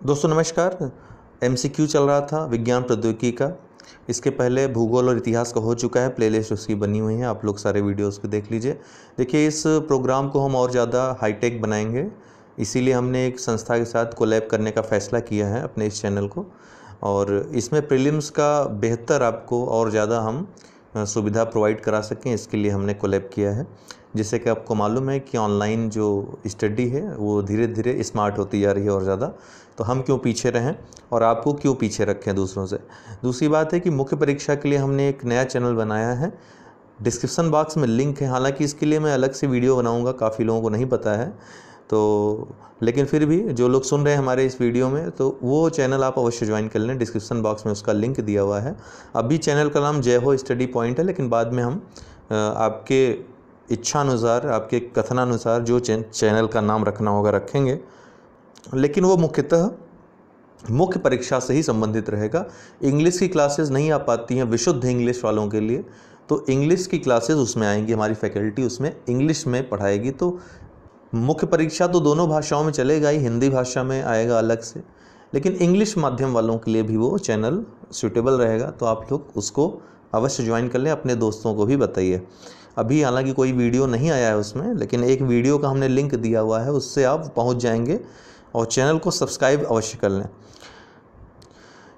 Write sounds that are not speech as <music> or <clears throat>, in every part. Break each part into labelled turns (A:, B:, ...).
A: दोस्तों, नमस्कार। एमसीक्यू चल रहा था, विज्ञान प्रौद्योगिकी का। इसके पहले भूगोल और इतिहास का हो चुका है, प्लेलिस्ट उसकी बनी हुई है। आप लोग सारे वीडियोस को देख लीजिए। देखिए, इस प्रोग्राम को हम और ज़्यादा हाईटेक बनाएँगे। इसीलिए हमने एक संस्था के साथ कोलैब करने का फ़ैसला किया है अपने इस चैनल को। और इसमें प्रिलिम्स का बेहतर आपको और ज़्यादा हम सुविधा प्रोवाइड करा सकें, इसके लिए हमने कोलैब किया है। जिससे कि आपको मालूम है कि ऑनलाइन जो स्टडी है वो धीरे धीरे स्मार्ट होती जा रही है और ज़्यादा। तो हम क्यों पीछे रहें और आपको क्यों पीछे रखें दूसरों से? दूसरी बात है कि मुख्य परीक्षा के लिए हमने एक नया चैनल बनाया है। डिस्क्रिप्सन बॉक्स में लिंक है। हालाँकि इसके लिए मैं अलग से वीडियो बनाऊँगा, काफ़ी लोगों को नहीं पता है। तो लेकिन फिर भी जो लोग सुन रहे हैं हमारे इस वीडियो में तो वो चैनल आप अवश्य ज्वाइन कर लें। डिस्क्रिप्सन बॉक्स में उसका लिंक दिया हुआ है। अभी चैनल का नाम जय हो स्टडी पॉइंट है, लेकिन बाद में हम आपके इच्छानुसार, आपके कथनानुसार जो चैनल का नाम रखना होगा रखेंगे। लेकिन वो मुख्यतः मुख्य परीक्षा से ही संबंधित रहेगा। इंग्लिश की क्लासेस नहीं आ पाती हैं विशुद्ध इंग्लिश वालों के लिए तो इंग्लिश की क्लासेस उसमें आएँगी, हमारी फैकल्टी उसमें इंग्लिश में पढ़ाएगी। तो मुख्य परीक्षा तो दोनों भाषाओं में चलेगा ही, हिंदी भाषा में आएगा अलग से, लेकिन इंग्लिश माध्यम वालों के लिए भी वो चैनल सूटेबल रहेगा। तो आप लोग उसको अवश्य ज्वाइन कर लें, अपने दोस्तों को भी बताइए। अभी हालाँकि कोई वीडियो नहीं आया है उसमें, लेकिन एक वीडियो का हमने लिंक दिया हुआ है, उससे आप पहुँच जाएँगे और चैनल को सब्सक्राइब अवश्य कर लें।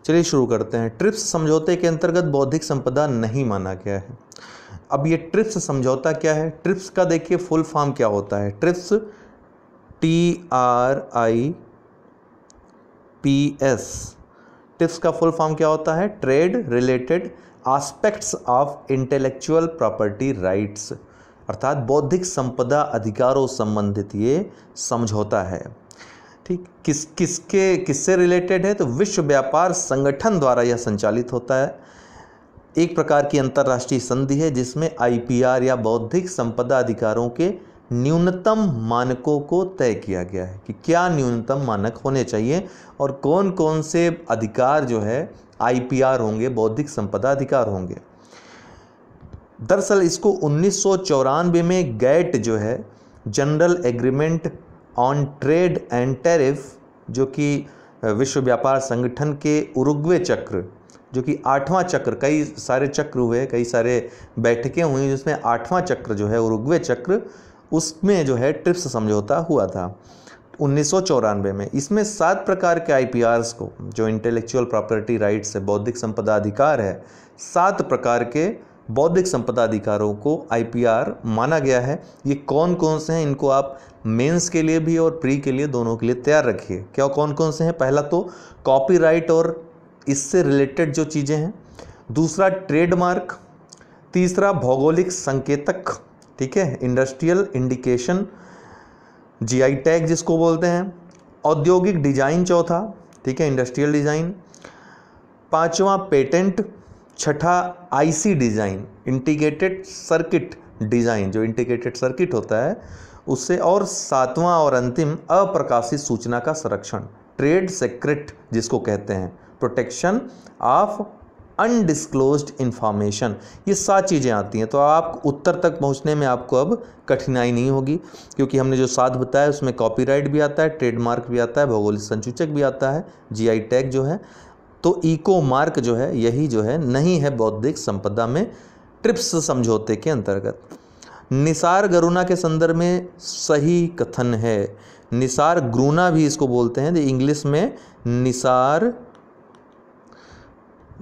A: चलिए शुरू करते हैं। ट्रिप्स समझौते के अंतर्गत बौद्धिक संपदा नहीं माना गया है। अब ये ट्रिप्स समझौता क्या है? ट्रिप्स का देखिए फुल फॉर्म क्या होता है। TRIPS T R I P S. TRIPS का फुल फॉर्म क्या होता है? Trade related aspects of intellectual property rights अर्थात बौद्धिक संपदा अधिकारों संबंधित ये समझौता है। ठीक, किस, किसके, किससे रिलेटेड है? तो विश्व व्यापार संगठन द्वारा यह संचालित होता है। एक प्रकार की अंतर्राष्ट्रीय संधि है जिसमें आईपीआर या बौद्धिक संपदा अधिकारों के न्यूनतम मानकों को तय किया गया है कि क्या न्यूनतम मानक होने चाहिए और कौन कौन से अधिकार जो है आईपीआर होंगे, बौद्धिक संपदा अधिकार होंगे। दरअसल इसको उन्नीस सौ चौरानवे में गैट जो है, general agreement on trade and tariff, जो कि विश्व व्यापार संगठन के उरुग्वे चक्र, जो कि आठवां चक्र, कई सारे चक्र हुए, कई सारे बैठकें हुई, जिसमें आठवां चक्र जो है, उरुग्वे चक्र, उसमें जो है, ट्रिप्स समझौता हुआ था। उन्नीस सौ चौरानवे में। इसमें सात प्रकार के आई को, जो इंटेलेक्चुअल प्रॉपर्टी राइट्स है, बौद्धिक संपदा अधिकार है, सात प्रकार के बौद्धिक संपदा अधिकारों को आईपीआर माना गया है। ये कौन कौन से हैं, इनको आप मेंस के लिए भी और प्री के लिए दोनों के लिए तैयार रखिए। क्या कौन कौन से हैं? पहला तो कॉपीराइट और इससे रिलेटेड जो चीज़ें हैं। दूसरा ट्रेडमार्क तीसरा भौगोलिक संकेतक, ठीक है इंडस्ट्रियल इंडिकेशन जीआई टैग जिसको बोलते हैं। औद्योगिक डिज़ाइन चौथा, ठीक है इंडस्ट्रियल डिज़ाइन पांचवा पेटेंट छठा IC design integrated circuit design जो इंटीग्रेटेड सर्किट होता है, उससे और सातवां और अंतिम अप्रकाशित सूचना का संरक्षण ट्रेड सेक्रेट जिसको कहते हैं प्रोटेक्शन ऑफ़ अनडिस्क्लोज्ड इन्फॉर्मेशन ये सात चीज़ें आती हैं तो आप उत्तर तक पहुँचने में आपको अब कठिनाई नहीं होगी, क्योंकि हमने जो सात बताया, उसमें कॉपीराइट भी आता है ट्रेडमार्क भी आता है, भौगोलिक संसूचक भी आता है जीआई टैग जो है। तो इको मार्क जो है, यही जो है, नहीं है बौद्धिक संपदा में ट्रिप्स समझौते के अंतर्गत। निसार गरुना के संदर्भ में सही कथन है। निसार ग्रूना भी इसको बोलते हैं इंग्लिश में निसार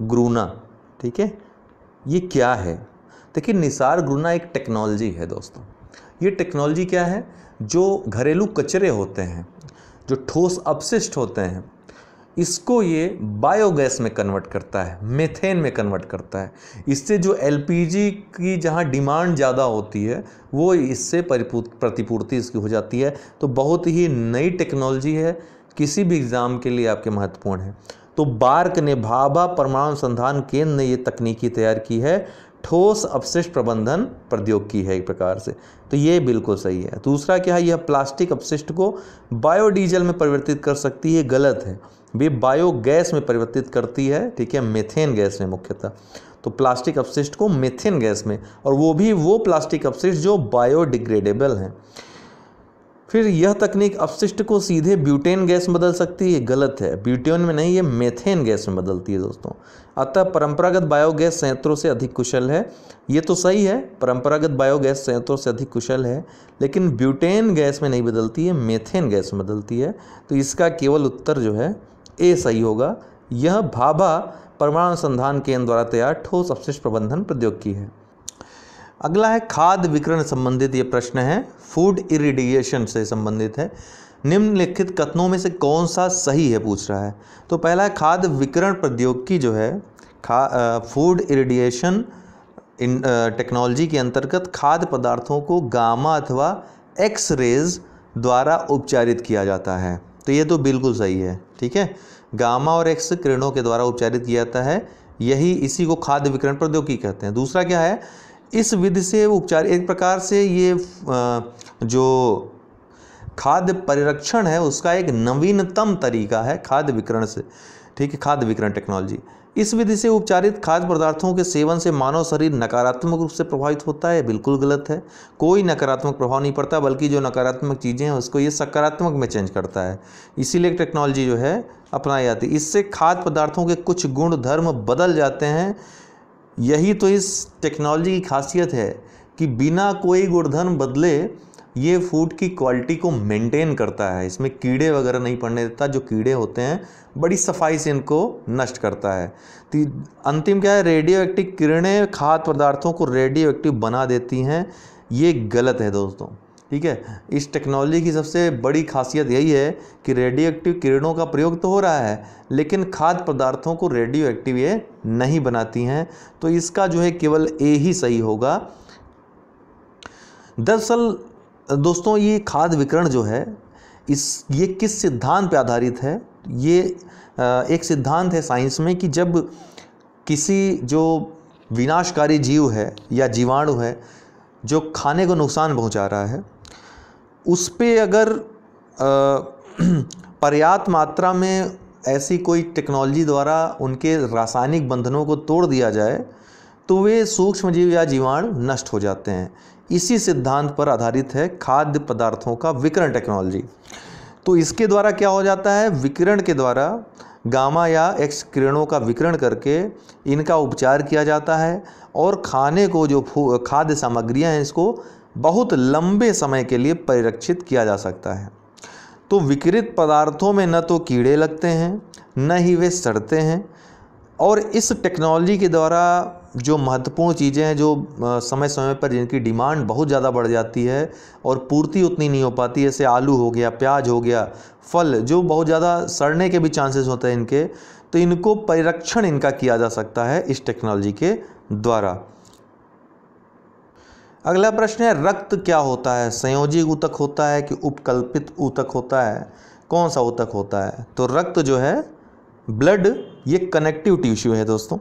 A: ग्रूना ठीक है? ये क्या है? देखिए, निसार ग्रूना एक टेक्नोलॉजी है दोस्तों। ये टेक्नोलॉजी क्या है? जो घरेलू कचरे होते हैं, जो ठोस अपशिष्ट होते हैं, इसको ये बायोगैस में कन्वर्ट करता है मेथेन में कन्वर्ट करता है। इससे जो एलपीजी की जहाँ डिमांड ज़्यादा होती है, वो इससे प्रतिपूर्ति इसकी हो जाती है। तो बहुत ही नई टेक्नोलॉजी है, किसी भी एग्ज़ाम के लिए आपके महत्वपूर्ण है। तो बार्क ने भाभा परमाणु अनुसंधान केंद्र ने ये तकनीकी तैयार की है। ठोस अपशिष्ट प्रबंधन प्रौद्योगिकी है एक प्रकार से। तो ये बिल्कुल सही है। दूसरा क्या है? यह प्लास्टिक अपशिष्ट को बायोडीजल में परिवर्तित कर सकती है, गलत है। वे बायोगैस में परिवर्तित करती है, ठीक है, मेथेन गैस में मुख्यतः। तो प्लास्टिक अपशिष्ट को मेथेन गैस में, और वो भी वो प्लास्टिक अपशिष्ट जो बायोडिग्रेडेबल हैं। फिर यह तकनीक अपशिष्ट को सीधे ब्यूटेन गैस में बदल सकती है। गलत है। ब्यूटेन में नहीं, ये मेथेन गैस में बदलती है दोस्तों। अतः परंपरागत बायोगैस संयंत्रों से अधिक कुशल है। ये तो सही है, परंपरागत बायोगैस संयंत्रों से अधिक कुशल है, लेकिन ब्यूटेन गैस में नहीं बदलती है, मेथेन गैस में बदलती है। तो इसका केवल उत्तर जो है, ए सही होगा। यह भाभा परमाणु अनुसंधान केंद्र द्वारा तैयार ठोस अपशिष्ट प्रबंधन प्रौद्योगिकी है। अगला है खाद विकरण संबंधित, ये प्रश्न है। फ़ूड इरिडिएशन से संबंधित है। निम्नलिखित कथनों में से कौन सा सही है, पूछ रहा है। तो पहला है खाद विकरण प्रौद्योगिकी जो है, खा फ़ूड इरिडिएशन इन टेक्नोलॉजी के अंतर्गत खाद्य पदार्थों को गामा अथवा एक्स रेज द्वारा उपचारित किया जाता है। तो ये तो बिल्कुल सही है, ठीक है? गामा और एक्स किरणों के द्वारा उपचारित किया जाता है। यही इसी को खाद्य विकरण प्रौद्योगिकी कहते हैं। दूसरा क्या है? इस विधि से उपचार, एक प्रकार से ये जो खाद्य परिरक्षण है, उसका एक नवीनतम तरीका है खाद्य विकरण से। ठीक है, खाद्य विकरण टेक्नोलॉजी। इस विधि से उपचारित खाद्य पदार्थों के सेवन से मानव शरीर नकारात्मक रूप से प्रभावित होता है, बिल्कुल गलत है। कोई नकारात्मक प्रभाव नहीं पड़ता, बल्कि जो नकारात्मक चीज़ें हैं, उसको ये सकारात्मक में चेंज करता है। इसीलिए टेक्नोलॉजी जो है, अपनाई जाती है। इससे खाद्य पदार्थों के कुछ गुण, धर्म बदल जाते हैं यही तो इस टेक्नोलॉजी की खासियत है कि बिना कोई गुड़धन बदले ये फ़ूड की क्वालिटी को मेंटेन करता है। इसमें कीड़े वगैरह नहीं पड़ने देता, जो कीड़े होते हैं, बड़ी सफ़ाई से इनको नष्ट करता है। तो अंतिम क्या है? रेडियो एक्टिव किरणें खाद्य पदार्थों को रेडियो एक्टिव बना देती हैं। ये गलत है दोस्तों। ठीक है? इस टेक्नोलॉजी की सबसे बड़ी खासियत यही है कि रेडियो एक्टिव किरणों का प्रयोग तो हो रहा है, लेकिन खाद्य पदार्थों को रेडियो एक्टिव ये नहीं बनाती हैं। तो इसका जो है केवल ए ही सही होगा। दरअसल, दोस्तों, ये खाद्य विकरण जो है, इस, ये किस सिद्धांत पर आधारित है? ये एक सिद्धांत है साइंस में कि जब किसी जो विनाशकारी जीव है या जीवाणु है, जो खाने को नुकसान पहुँचा रहा है उस पर अगर <clears throat> पर्याप्त मात्रा में ऐसी कोई टेक्नोलॉजी द्वारा उनके रासायनिक बंधनों को तोड़ दिया जाए तो वे सूक्ष्म जीव या जीवाणु नष्ट हो जाते हैं। इसी सिद्धांत पर आधारित है खाद्य पदार्थों का विकरण टेक्नोलॉजी तो इसके द्वारा क्या हो जाता है? विकिरण के द्वारा गामा या एक्स किरणों का विकरण करके इनका उपचार किया जाता है और खाने को जो खाद्य सामग्रियाँ हैं इसको बहुत लंबे समय के लिए परिरक्षित किया जा सकता है। तो विकृत पदार्थों में न तो कीड़े लगते हैं, न ही वे सड़ते हैं, और इस टेक्नोलॉजी के द्वारा जो महत्वपूर्ण चीज़ें हैं, जो समय समय पर जिनकी डिमांड बहुत ज़्यादा बढ़ जाती है और पूर्ति उतनी नहीं हो पाती, जैसे आलू हो गया, प्याज हो गया, फल, जो बहुत ज़्यादा सड़ने के भी चांसेस होते हैं इनके तो इनको परिरक्षण इनका किया जा सकता है इस टेक्नोलॉजी के द्वारा। अगला प्रश्न है, रक्त क्या होता है? संयोजी ऊतक होता है कि उपकल्पित ऊतक होता है? कौन सा ऊतक होता है? तो रक्त जो है, ब्लड, ये कनेक्टिव टिश्यू है दोस्तों।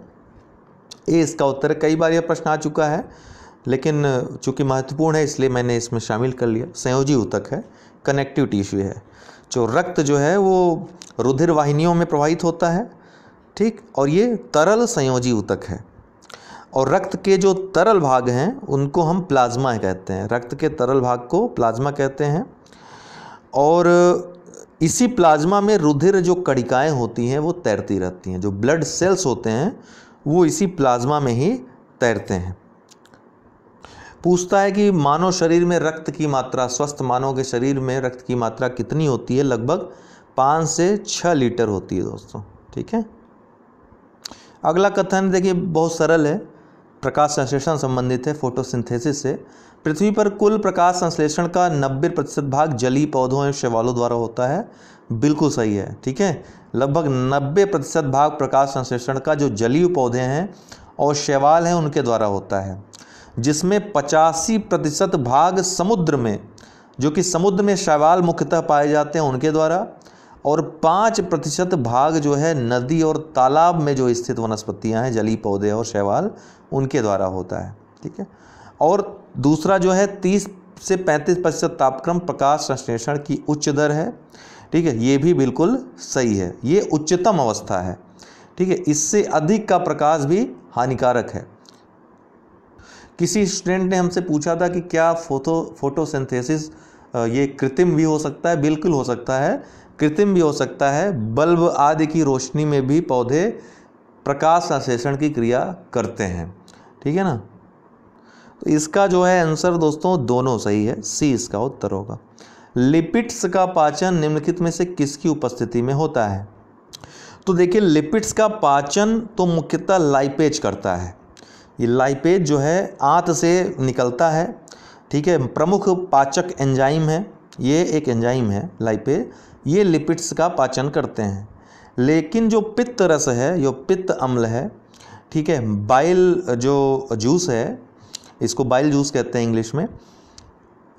A: ये इसका उत्तर कई बार यह प्रश्न आ चुका है, लेकिन चूँकि महत्वपूर्ण है, इसलिए मैंने इसमें शामिल कर लिया। संयोजी ऊतक है कनेक्टिव टिश्यू है। जो रक्त जो है, वो रुधिर वाहिनियों में प्रवाहित होता है, ठीक? और ये तरल संयोजी ऊतक है। और रक्त के जो तरल भाग हैं, उनको हम प्लाज्मा कहते हैं। रक्त के तरल भाग को प्लाज्मा कहते हैं। और इसी प्लाज्मा में रुधिर जो कड़िकाएँ होती हैं, वो तैरती रहती हैं। जो ब्लड सेल्स होते हैं, वो इसी प्लाज्मा में ही तैरते हैं। पूछता है कि मानव शरीर में रक्त की मात्रा, स्वस्थ मानव के शरीर में रक्त की मात्रा कितनी होती है? लगभग पाँच से छः लीटर होती है दोस्तों। ठीक है? अगला कथन देखिए, बहुत सरल है। प्रकाश संश्लेषण संबंधित है फोटोसिंथेसिस से। पृथ्वी पर कुल प्रकाश संश्लेषण का 90 प्रतिशत भाग जलीय पौधों एवं शैवालों द्वारा होता है। बिल्कुल सही है, ठीक है? लगभग 90 प्रतिशत भाग प्रकाश संश्लेषण का जो जलीय पौधे हैं और शैवाल हैं, उनके द्वारा होता है। जिसमें पचासी प्रतिशत भाग समुद्र में, जो कि समुद्र में शैवाल मुख्यतः पाए जाते हैं, उनके द्वारा, और पाँच प्रतिशत भाग जो है नदी और तालाब में जो स्थित वनस्पतियाँ हैं जली पौधे और शैवाल उनके द्वारा होता है, ठीक है? और दूसरा जो है, तीस से पैंतीस प्रतिशत तापक्रम प्रकाश संश्लेषण की उच्च दर है, ठीक है? ये भी बिल्कुल सही है। ये उच्चतम अवस्था है, ठीक है? इससे अधिक का प्रकाश भी हानिकारक है। किसी स्टूडेंट ने हमसे पूछा था कि क्या फ़ोटो, फोटोसिंथेसिस ये कृत्रिम भी हो सकता है? बिल्कुल हो सकता है। कृत्रिम भी हो सकता है। बल्ब आदि की रोशनी में भी पौधे प्रकाश संश्लेषण की क्रिया करते हैं। ठीक है ना? तो इसका जो है आंसर दोस्तों, दोनों सही है। सी इसका उत्तर होगा। लिपिड्स का पाचन निम्नलिखित में से किसकी उपस्थिति में होता है? तो देखिए, लिपिड्स का पाचन तो मुख्यतः लाइपेज करता है। ये लाइपेज जो है, आंत से निकलता है। ठीक है, प्रमुख पाचक एंजाइम है। ये एक एंजाइम है लाइपेज ये लिपिड्स का पाचन करते हैं। लेकिन जो पित्त रस है, जो पित्त अम्ल है ठीक है बाइल जो जूस है, इसको बाइल जूस कहते हैं इंग्लिश में,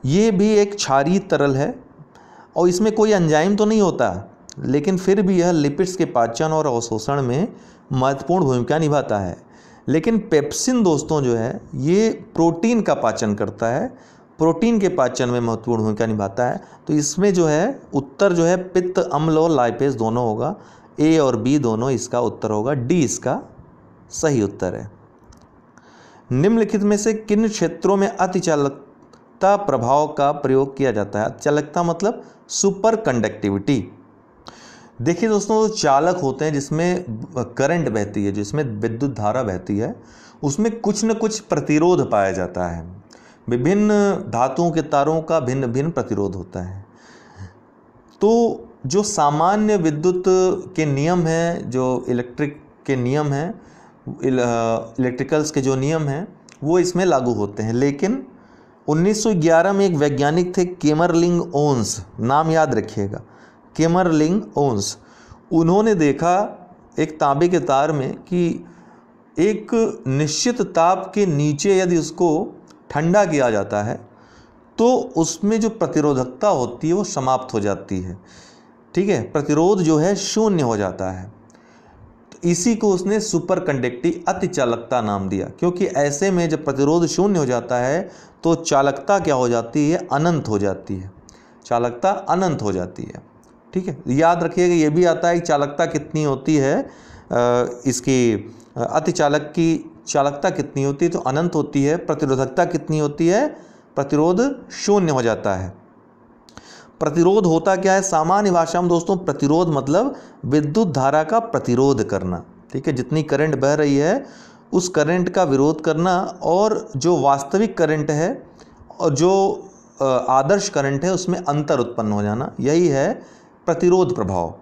A: ये भी एक क्षारीय तरल है और इसमें कोई एंजाइम तो नहीं होता, लेकिन फिर भी यह लिपिड्स के पाचन और अवशोषण में महत्वपूर्ण भूमिका निभाता है। लेकिन पेप्सिन दोस्तों जो है, ये प्रोटीन का पाचन करता है प्रोटीन के पाचन में महत्वपूर्ण भूमिका निभाता है। तो इसमें जो है, उत्तर जो है, पित्त, अम्ल और लाइपेज दोनों होगा ए और बी दोनों इसका उत्तर होगा डी इसका सही उत्तर है। निम्नलिखित में से किन क्षेत्रों में अतिचालकता प्रभाव का प्रयोग किया जाता है? अतिचालकता मतलब सुपर कंडक्टिविटी देखिए दोस्तों चालक होते हैं जिसमें करंट बहती है, जिसमें विद्युत धारा बहती है, उसमें कुछ न कुछ प्रतिरोध पाया जाता है। विभिन्न धातुओं के तारों का भिन्न भिन्न प्रतिरोध होता है। तो जो सामान्य विद्युत के नियम हैं, जो इलेक्ट्रिक के नियम हैं इलेक्ट्रिकल्स के जो नियम हैं, वो इसमें लागू होते हैं। लेकिन 1911 में एक वैज्ञानिक थे केमरलिंग ओन्स, नाम याद रखिएगा। Kamerlingh Onnes. उन्होंने देखा एक तांबे के तार में कि एक निश्चित ताप के नीचे यदि उसको ठंडा किया जाता है तो उसमें जो प्रतिरोधकता होती है, वो समाप्त हो जाती है। ठीक है? प्रतिरोध जो है शून्य हो जाता है। इसी को उसने सुपर कंडक्टिव अति चालकता नाम दिया। क्योंकि ऐसे में जब प्रतिरोध शून्य हो जाता है तो चालकता क्या हो जाती है? अनंत हो जाती है। चालकता अनंत हो जाती है। ठीक है? याद रखिएगा, ये भी आता है कि चालकता कितनी होती है? इसकी अति चालक की चालकता कितनी होती है तो अनंत होती है, प्रतिरोधकता कितनी होती है? प्रतिरोध शून्य हो जाता है। प्रतिरोध होता क्या है? सामान्य भाषा में दोस्तों, प्रतिरोध मतलब विद्युत धारा का प्रतिरोध करना। ठीक है, जितनी करंट बह रही है, उस करंट का विरोध करना और जो वास्तविक करंट है और जो आदर्श करंट है, उसमें अंतर उत्पन्न हो जाना। यही है प्रतिरोध प्रभाव।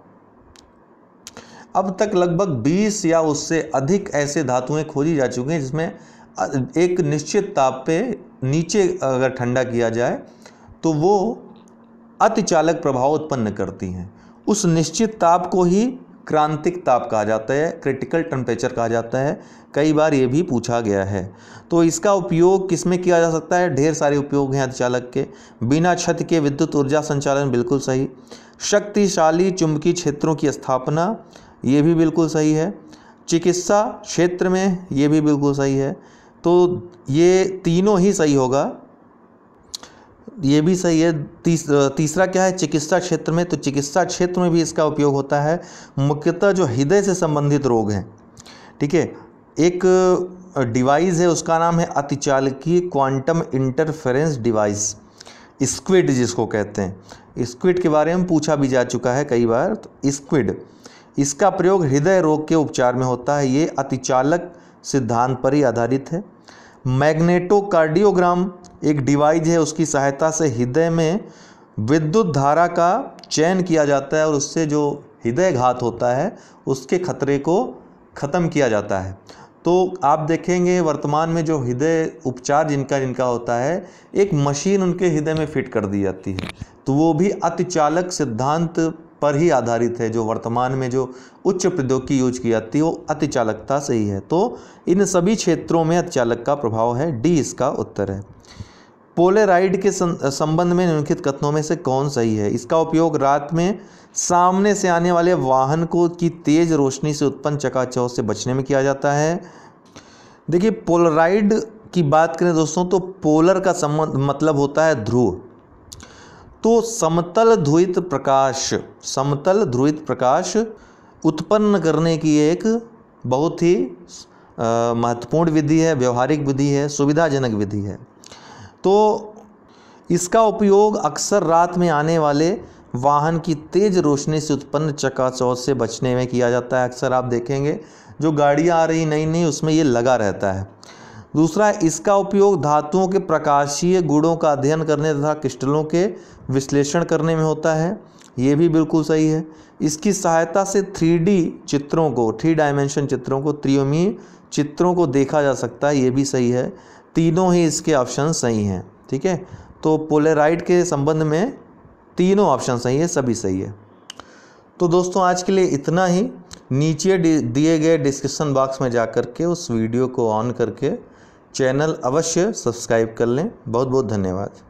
A: अब तक लगभग 20 या उससे अधिक ऐसे धातुएँ खोजी जा चुकी हैं, जिसमें एक निश्चित ताप पे नीचे अगर ठंडा किया जाए तो वो अतिचालक प्रभाव उत्पन्न करती हैं। उस निश्चित ताप को ही क्रांतिक ताप कहा जाता है क्रिटिकल टेम्परेचर कहा जाता है। कई बार ये भी पूछा गया है। तो इसका उपयोग किसमें किया जा सकता है? ढेर सारे उपयोग हैं अतिचालक के। बिना छत के विद्युत ऊर्जा संचालन बिल्कुल सही। शक्तिशाली चुंबकीय क्षेत्रों की स्थापना, ये भी बिल्कुल सही है। चिकित्सा क्षेत्र में ये भी बिल्कुल सही है। तो ये तीनों ही सही होगा। ये भी सही है। तीस, तीसरा क्या है? चिकित्सा क्षेत्र में तो चिकित्सा क्षेत्र में भी इसका उपयोग होता है। मुख्यतः जो हृदय से संबंधित रोग हैं ठीक है? एक डिवाइस है उसका नाम है अतिचालकीय क्वांटम इंटरफेरेंस डिवाइस स्क्विड जिसको कहते हैं। स्क्विड के बारे में पूछा भी जा चुका है कई बार तो स्क्विड इसका प्रयोग हृदय रोग के उपचार में होता है। ये अतिचालक सिद्धांत पर ही आधारित है। मैग्नेटोकार्डियोग्राम एक डिवाइस है, उसकी सहायता से हृदय में विद्युत धारा का चयन किया जाता है और उससे जो हृदय घात होता है, उसके खतरे को ख़त्म किया जाता है। तो आप देखेंगे वर्तमान में जो हृदय उपचार जिनका जिनका होता है, एक मशीन उनके हृदय में फिट कर दी जाती है। तो वो भी अतिचालक सिद्धांत पर ही आधारित है, जो वर्तमान में जो उच्च प्रौद्योगिकी यूज़ की जाती है, वो अतिचालकता से ही है। तो इन सभी क्षेत्रों में अतिचालक का प्रभाव है, डी इसका उत्तर है। पोलेराइड के संबंध में निम्नलिखित कथनों में से कौन सही है? इसका उपयोग रात में सामने से आने वाले वाहन को की तेज रोशनी से उत्पन्न चकाचौध से बचने में किया जाता है। देखिए, पोलराइड की बात करें दोस्तों तो पोलर का संबंध मतलब होता है ध्रुव। तो समतल ध्रुवित प्रकाश, समतल ध्रुवित प्रकाश उत्पन्न करने की एक बहुत ही महत्वपूर्ण विधि है, व्यवहारिक विधि है, सुविधाजनक विधि है। तो इसका उपयोग अक्सर रात में आने वाले वाहन की तेज रोशनी से उत्पन्न चकाचौंध से बचने में किया जाता है। अक्सर आप देखेंगे, जो गाड़ियाँ आ रही नई नई उसमें ये लगा रहता है। दूसरा, इसका उपयोग धातुओं के प्रकाशीय गुणों का अध्ययन करने तथा क्रिस्टलों के विश्लेषण करने में होता है। ये भी बिल्कुल सही है। इसकी सहायता से थ्री चित्रों को, थ्री डायमेंशन चित्रों को त्रियोमी चित्रों को देखा जा सकता है। ये भी सही है। तीनों ही इसके ऑप्शन सही हैं, ठीक है? तो पोलेराइड के संबंध में तीनों ऑप्शन सही है, सभी सही है। तो दोस्तों, आज के लिए इतना ही। नीचे दिए गए डिस्क्रिप्शन बॉक्स में जा के, उस वीडियो को ऑन करके चैनल अवश्य सब्सक्राइब कर लें। बहुत बहुत धन्यवाद।